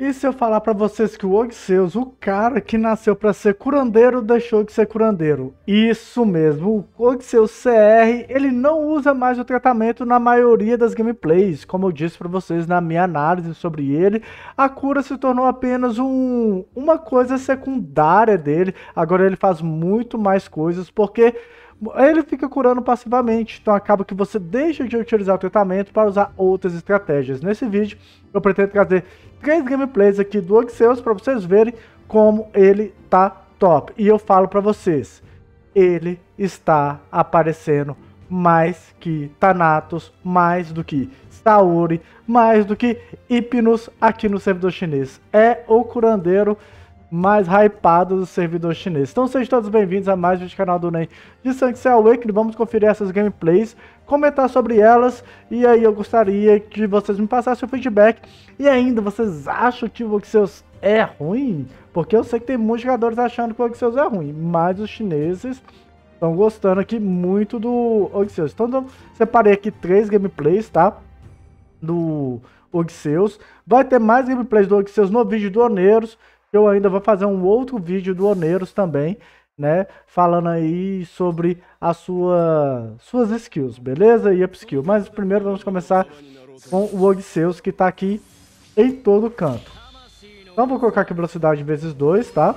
E se eu falar para vocês que o Ogseus, o cara que nasceu para ser curandeiro, deixou de ser curandeiro? Isso mesmo, o Ogseus CR, ele não usa mais o tratamento na maioria das gameplays. Como eu disse para vocês na minha análise sobre ele, a cura se tornou apenas um, uma coisa secundária dele. Agora ele faz muito mais coisas, porque ele fica curando passivamente, então acaba que você deixa de utilizar o tratamento para usar outras estratégias. Nesse vídeo eu pretendo trazer três gameplays aqui do Oxeus para vocês verem como ele tá top. E eu falo para vocês, ele está aparecendo mais que Thanatos, mais do que Saori, mais do que Hypnos aqui no servidor chinês. É o curandeiro mais hypado do servidor chinês. Então sejam todos bem-vindos a mais um vídeo do canal do NEM de Sanctuary Awakening. Vamos conferir essas gameplays, comentar sobre elas e aí eu gostaria que vocês me passassem o feedback. E ainda, vocês acham que o Voxeus é ruim? Porque eu sei que tem muitos jogadores achando que o Voxeus é ruim, mas os chineses estão gostando aqui muito do Oxeus. Então separei aqui três gameplays, tá? Do Oxeus. Vai ter mais gameplays do Oxeus no vídeo do Oneiros eu ainda vou fazer um outro vídeo do Oneiros também, né? Falando aí sobre as sua, suas skills, beleza? E upskill. Mas primeiro vamos começar com o Ogseus, que está aqui em todo canto. Então vou colocar aqui velocidade vezes 2, tá?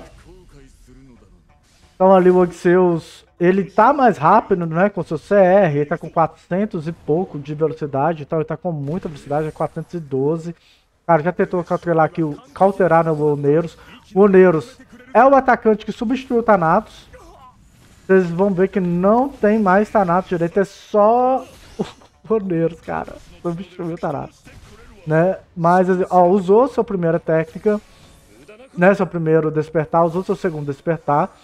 Então ali o Ogseus, ele tá mais rápido, né? Com seu CR, ele tá com 400 e pouco de velocidade, então ele tá com muita velocidade, é 412. Cara, já tentou cautelar aqui, o, cauterar no Oneiros. O Oneiros é o atacante que substituiu o Thanatos. Vocês vão ver que não tem mais Thanatos direito, é só o Oneiros, cara. Substituiu o Thanatos. Né? Mas, ó, usou sua primeira técnica, né? Seu primeiro despertar, usou seu segundo despertar.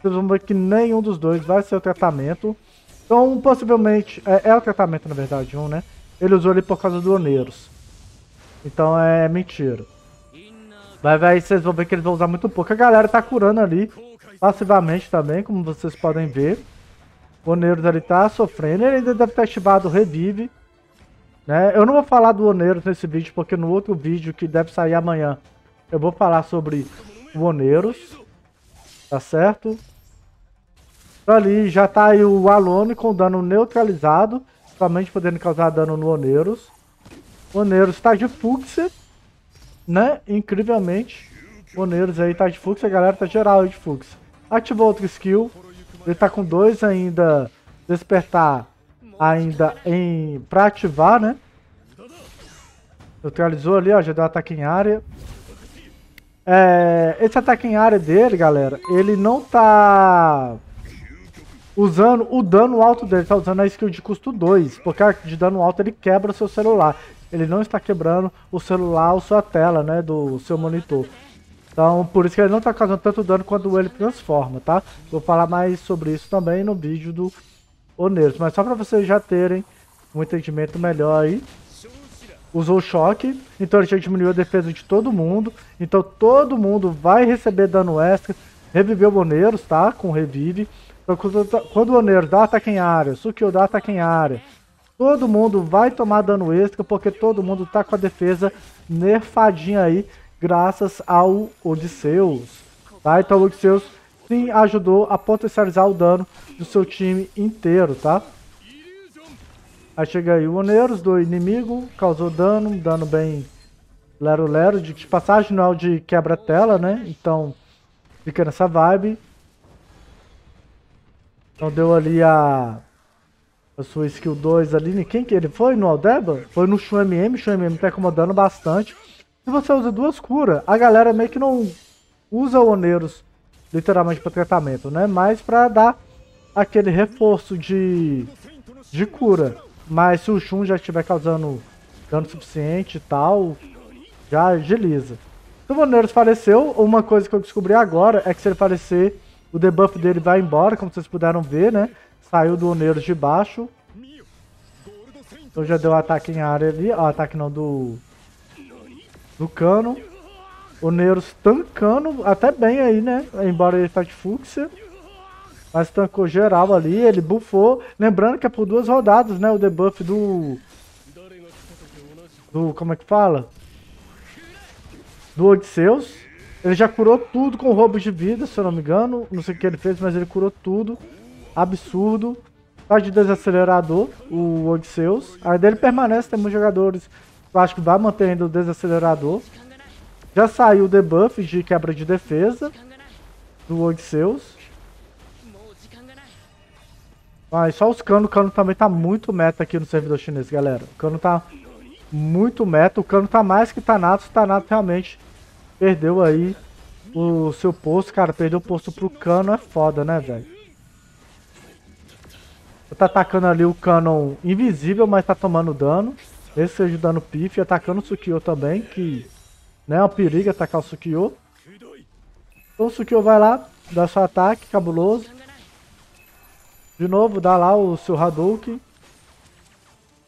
Vocês vão ver que nenhum dos dois vai ser o tratamento. Então, possivelmente, é, é o tratamento, na verdade, um, né? Ele usou ele por causa do Oneiros. Então é mentira. Vai, vai, vocês vão ver que eles vão usar muito pouco. A galera tá curando ali passivamente também, como vocês podem ver. O Oneiros ali tá sofrendo. Ele ainda deve ter ativado o Revive. Né? Eu não vou falar do Oneiros nesse vídeo, porque no outro vídeo que deve sair amanhã, eu vou falar sobre o Oneiros. Tá certo? Então, ali já tá aí o Alone com dano neutralizado, somente podendo causar dano no Oneiros. Oneiros tá de fúcsia, né? Incrivelmente. Oneiros aí tá de fúcsia, a galera tá geral de fúcsia. Ativou outro skill. Ele tá com dois ainda. Despertar ainda em pra ativar, né? Neutralizou ali, ó. Já deu ataque em área. É, esse ataque em área dele, galera, ele não tá usando o dano alto dele, tá usando a skill de custo 2, porque de dano alto ele quebra seu celular ele não está quebrando o celular ou sua tela, né, do seu monitor. Então, por isso que ele não está causando tanto dano quando ele transforma, tá? Vou falar mais sobre isso também no vídeo do Oneiros, mas só para vocês já terem um entendimento melhor aí. Usou o choque, então ele já diminuiu a defesa de todo mundo. Então todo mundo vai receber dano extra. Reviveu o Oneiros, tá? Com revive. Então, quando o Oneiros dá ataque em área, Sukio dá ataque em área, Todo mundo vai tomar dano extra porque todo mundo tá com a defesa nerfadinha aí, graças ao Odisseus. Tá? Então o Odisseus sim ajudou a potencializar o dano do seu time inteiro, tá? Aí chega aí o Oneiros do inimigo, causou dano, dano bem lero-lero, de passagem não é de quebra-tela, né? Então fica nessa vibe. Então deu ali a a sua skill 2 ali. Quem que ele foi? No Aldeba? Foi no Shu MM. Shu MM tá incomodando bastante. Se você usa duas curas, a galera meio que não usa o Oneiros literalmente para tratamento, né? Mas para dar aquele reforço de, de cura. Mas se o Shun já estiver causando dano suficiente e tal, já agiliza. Se o Oneiros faleceu, uma coisa que eu descobri agora é que se ele falecer, o debuff dele vai embora, como vocês puderam ver, né? Saiu do Oneiros de baixo. Então já deu ataque em área ali. Ó, ataque não, do... Do cano. O Neuros tancando até bem aí, né? Embora ele tá de fúcsia. Mas tancou geral ali, ele buffou. Lembrando que é por duas rodadas, né? O debuff do... Do... Como é que fala? do Odisseus. Ele já curou tudo com roubo de vida, se eu não me engano. Não sei o que ele fez, mas ele curou tudo. Absurdo. Faz de desacelerador, o Odisseus. A dele permanece, temos jogadores eu acho que vai mantendo o desacelerador. Já saiu o debuff de quebra de defesa do Odisseus. Mas só os cano, o cano também tá muito meta aqui no servidor chinês, galera. O cano tá muito meta, o cano tá mais que Thanatos, o Thanatos realmente perdeu aí o seu posto, cara, perdeu o posto pro cano, é foda, né, velho? Tá atacando ali o canon invisível, mas tá tomando dano. Esse ajudando o Piff, atacando o Sukio também, que né, é um perigo atacar o Sukio. Então o Sukio vai lá, dá seu ataque, cabuloso. De novo, dá lá o seu Hadouken.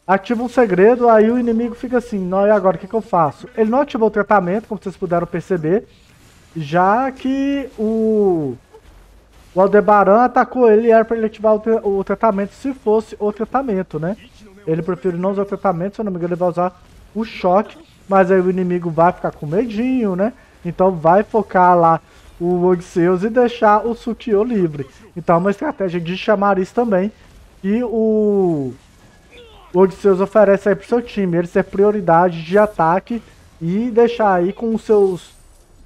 Ativa um segredo, aí o inimigo fica assim, não, e agora o que, que eu faço? Ele não ativou o tratamento, como vocês puderam perceber, já que o, o Aldebaran atacou ele e era para ele ativar o, o tratamento se fosse o tratamento, né? Ele prefere não usar o tratamento, se eu não me engano, ele vai usar o choque. Mas aí o inimigo vai ficar com medinho, né? Então vai focar lá o Odisseus e deixar o Sukio livre. Então é uma estratégia de chamariz também. E o, o Odisseus oferece aí pro seu time. Ele ser prioridade de ataque e deixar aí com os seus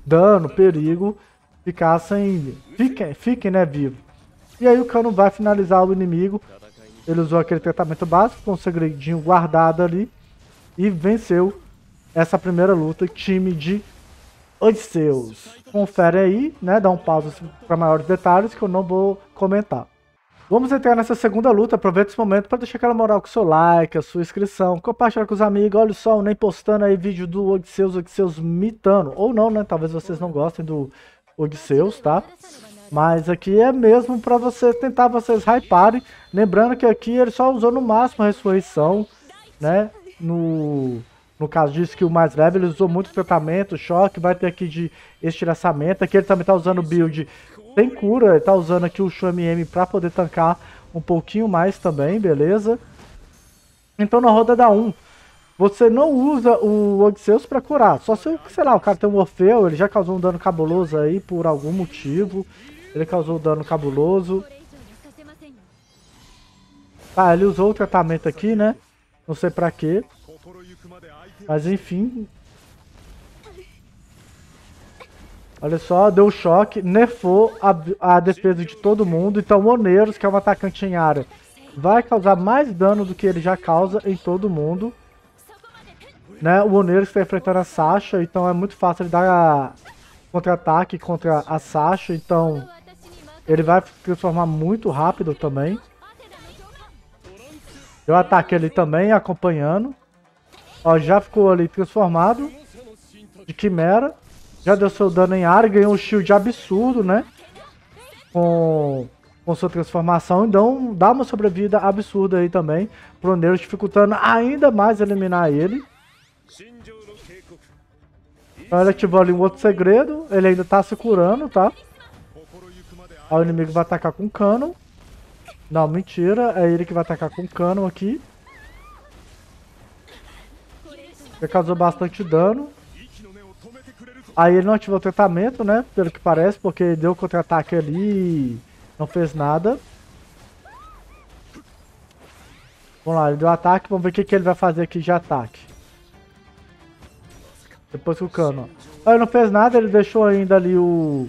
dano, perigo, ficassem. Fiquem, fiquem né, vivo. E aí o cano vai finalizar o inimigo ele usou aquele tratamento básico com um segredinho guardado ali e venceu essa primeira luta, time de Odisseus. Confere aí, né? Dá um pausa para maiores detalhes que eu não vou comentar. Vamos entrar nessa segunda luta. Aproveita esse momento para deixar aquela moral com o seu like, a sua inscrição, compartilhar com os amigos. Olha só, nem postando aí vídeo do Odisseus, Odisseus mitando. Ou não, né? Talvez vocês não gostem do Odisseus, tá? Mas aqui é mesmo para você tentar vocês hyparem. Lembrando que aqui ele só usou no máximo a ressurreição, né? No, no caso de skill mais leve, ele usou muito tratamento, choque, vai ter aqui de estilhaçamento. Aqui ele também tá usando build tem cura, ele tá usando aqui o Show MM para poder tancar um pouquinho mais também, beleza? Então na roda da 1, você não usa o Odisseus para curar. Só se, sei lá, o cara tem um Orfeu, ele já causou um dano cabuloso aí por algum motivo. Ele causou dano cabuloso. Tá, ele usou o tratamento aqui, né? Não sei pra quê. Mas enfim. Olha só, deu choque, nerfou a, a defesa de todo mundo. Então o Oneiros, que é um atacante em área, vai causar mais dano do que ele já causa em todo mundo. Né? O Oneiros está enfrentando a Sasha, então é muito fácil ele dar contra-ataque contra a Sasha. Então ele vai transformar muito rápido também. Eu ataquei ele também, acompanhando. Ó, já ficou ali transformado. De Quimera. Já deu seu dano em área, ganhou um shield absurdo, né? Com, com sua transformação. Então dá uma sobrevida absurda aí também. Pro Nero, dificultando ainda mais eliminar ele. Então ele ativou ali um outro segredo. Ele ainda tá se curando, tá? O inimigo vai atacar com cano. Não, mentira. É ele que vai atacar com cano aqui. Já causou bastante dano. Aí ele não ativou o tratamento, né? Pelo que parece, porque deu contra-ataque ali e não fez nada. Vamos lá, ele deu ataque. Vamos ver o que, que ele vai fazer aqui de ataque. Depois com o cano. Aí não fez nada, ele deixou ainda ali o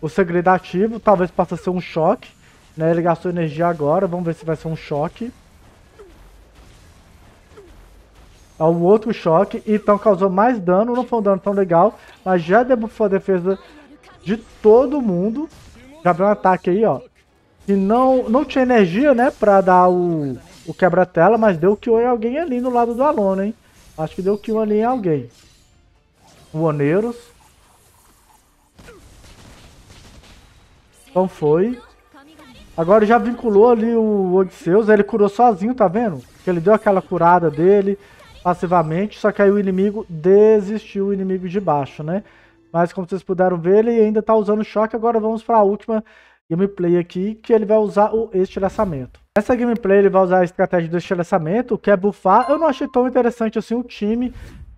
o segredo ativo, talvez possa ser um choque. Né? Ele gastou energia agora, vamos ver se vai ser um choque. É um outro choque, então causou mais dano, não foi um dano tão legal, mas já debuffou a defesa de todo mundo. Já veio um ataque aí, ó. E não, não tinha energia, né, pra dar o, o quebra-tela, mas deu kill em alguém ali no lado do aluno, hein. Acho que deu kill ali em alguém. O Oneiros. Então foi. Agora já vinculou ali o Odisseus, ele curou sozinho, tá vendo? Que ele deu aquela curada dele passivamente, só que aí o inimigo desistiu, o inimigo de baixo, né? Mas como vocês puderam ver, ele ainda tá usando choque. Agora vamos para a última gameplay aqui, que ele vai usar o estilhaçamento. Essa gameplay ele vai usar a estratégia do estilhaçamento, que é buffar. Eu não achei tão interessante assim o time,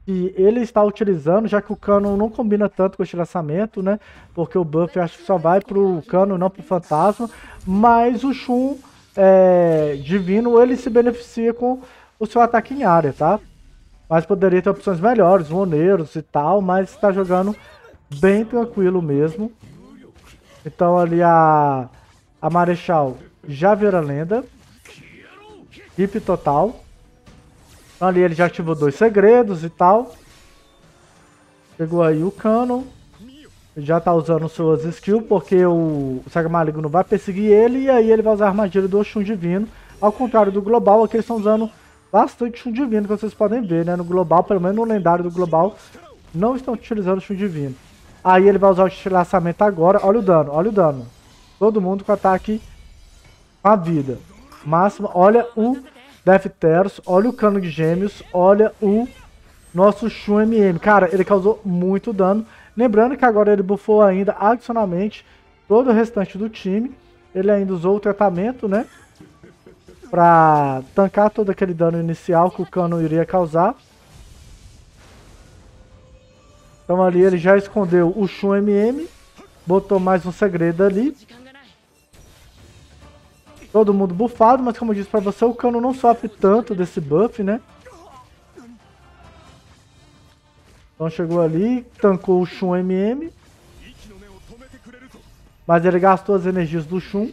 que ele está utilizando, já que o cano não combina tanto com o estilaçamento, né? Porque o buff acho que só vai pro cano, não pro fantasma. Mas o Shun é, divino, ele se beneficia com o seu ataque em área, tá? Mas poderia ter opções melhores, voneiros e tal, mas está jogando bem tranquilo mesmo. Então ali a, a Marechal já vira lenda. Hip total. Então, ali ele já ativou dois segredos e tal. Pegou aí o Canon. Já tá usando suas skills, porque o, o Saga Maligno vai perseguir ele. E aí ele vai usar a armadilha do Oxum Divino. Ao contrário do Global, aqui eles estão usando bastante Shun Divino, que vocês podem ver, né? No Global, pelo menos no lendário do Global, não estão utilizando Shun Divino. Aí ele vai usar o estilaçamento agora. Olha o dano, olha o dano. Todo mundo com ataque com a vida. Máxima, olha o Death Teros, olha o cano de gêmeos, olha o nosso Shun MM. Cara, ele causou muito dano. Lembrando que agora ele buffou ainda adicionalmente todo o restante do time. Ele ainda usou o tratamento, né? Pra tancar todo aquele dano inicial que o cano iria causar. Então ali ele já escondeu o Shun MM. Botou mais um segredo ali. Todo mundo buffado, mas como eu disse pra você, o cano não sofre tanto desse buff, né? Então chegou ali, tancou o Shun MM. Mas ele gastou as energias do Shun.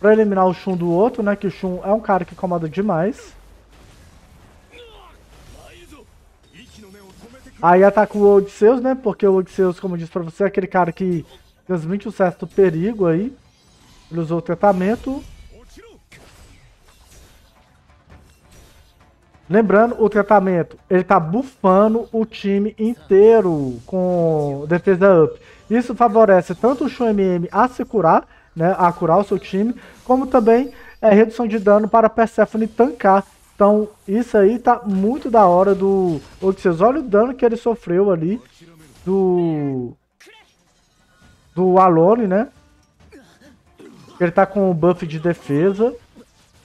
Pra eliminar o Shun do outro, né? Que o Shun é um cara que incomoda demais. Aí ataca o Odisseus, né? Porque o Odisseus, como eu disse pra você, é aquele cara que transmite o certo perigo aí. Ele usou o tratamento. Lembrando, o tratamento, ele tá bufando o time inteiro com defesa up. Isso favorece tanto o Shun MM a se curar, né, a curar o seu time, como também é redução de dano para Persephone tancar. Então, isso aí tá muito da hora do Odysseus. Olha o dano que ele sofreu ali do do Alone, né? Ele tá com o buff de defesa.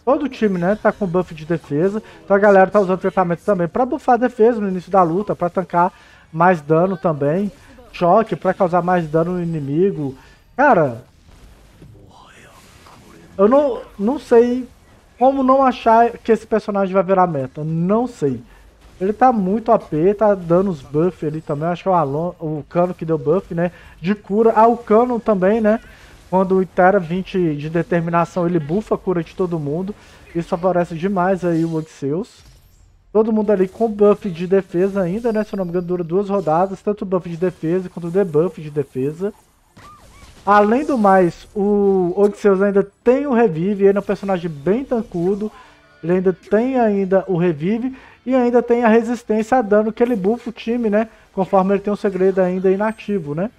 Todo time, né, tá com buff de defesa. Então a galera tá usando tratamento também para buffar a defesa no início da luta, para tancar mais dano também. Choque para causar mais dano no inimigo. Cara, eu não, não sei como não achar que esse personagem vai virar meta. Não sei. Ele tá muito AP, tá dando os buffs ali também. Acho que é o, Alon, o Cano que deu buff, né? De cura. Ah, o Cano também, né? Quando o Itera 20 de determinação, ele bufa a cura de todo mundo. Isso favorece demais aí o Odisseus. Todo mundo ali com buff de defesa ainda, né? Se eu não me engano, dura duas rodadas. Tanto o buff de defesa quanto o debuff de defesa. Além do mais, o Odisseus ainda tem o revive. Ele é um personagem bem tancudo. Ele ainda tem ainda o revive. E ainda tem a resistência a dano que ele buffa o time, né? Conforme ele tem um segredo ainda inativo, né?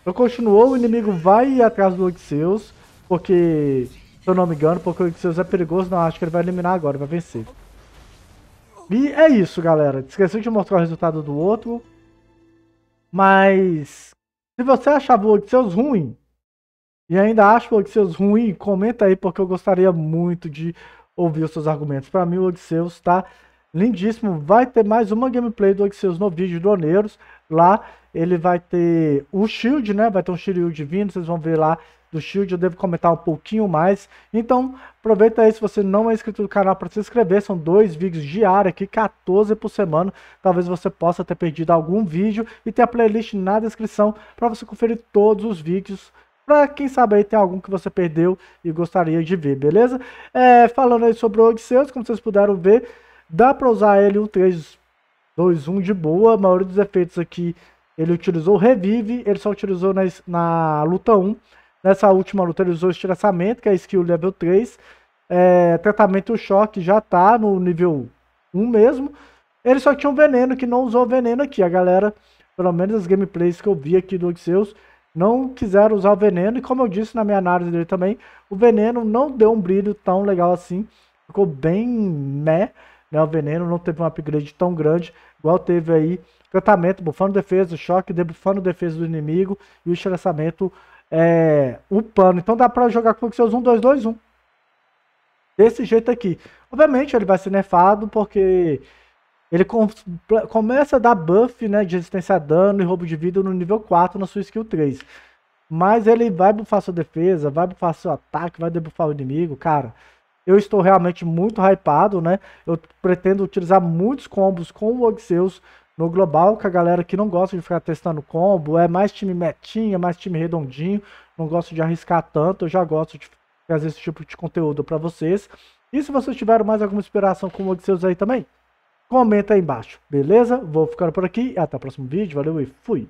Então continuou, o inimigo vai ir atrás do Odisseus, porque, se eu não me engano, porque o Odisseus é perigoso, não acho que ele vai eliminar agora, vai vencer. E é isso, galera. Esqueci de mostrar o resultado do outro. Mas, se você achava o Odisseus ruim, e ainda acha o Odisseus ruim, comenta aí, porque eu gostaria muito de ouvir os seus argumentos. Para mim, o Odisseus tá lindíssimo. Vai ter mais uma gameplay do Odisseus no vídeo do Oneiros. Lá ele vai ter o Shield, né? Vai ter um Shield vindo, vocês vão ver lá do Shield, eu devo comentar um pouquinho mais. Então, aproveita aí se você não é inscrito no canal para se inscrever, são dois vídeos diários aqui, 14 por semana. Talvez você possa ter perdido algum vídeo e ter a playlist na descrição para você conferir todos os vídeos para quem sabe aí tem algum que você perdeu e gostaria de ver, beleza? É, falando aí sobre o Odisseus, como vocês puderam ver, dá para usar ele um 3, 2, 1 de boa, a maioria dos efeitos aqui ele utilizou Revive, ele só utilizou na, na luta 1. Nessa última luta ele usou Estressamento, que é skill level 3. É, tratamento Choque já tá no nível 1 mesmo. Ele só tinha um veneno que não usou veneno aqui. A galera, pelo menos as gameplays que eu vi aqui do Odisseus, não quiseram usar o veneno. E como eu disse na minha análise dele também, o veneno não deu um brilho tão legal assim. Ficou bem meh, né? O veneno não teve um upgrade tão grande, igual teve aí tratamento, bufando defesa, choque, debufando defesa do inimigo e o estressamento é, upando. Então dá pra jogar com seus 1, 2, 2, 1. Desse jeito aqui. Obviamente ele vai ser nerfado porque ele com, começa a dar buff né, de resistência a dano e roubo de vida no nível 4 na sua skill 3. Mas ele vai buffar sua defesa, vai buffar seu ataque, vai debuffar o inimigo, cara. Eu estou realmente muito hypado, né? Eu pretendo utilizar muitos combos com o Ogseus no global, que a galera que não gosta de ficar testando combo, é mais time metinha, mais time redondinho, não gosto de arriscar tanto, eu já gosto de fazer esse tipo de conteúdo para vocês. E se vocês tiveram mais alguma inspiração com o Ogseus aí também, comenta aí embaixo, beleza? Vou ficando por aqui, até o próximo vídeo, valeu e fui!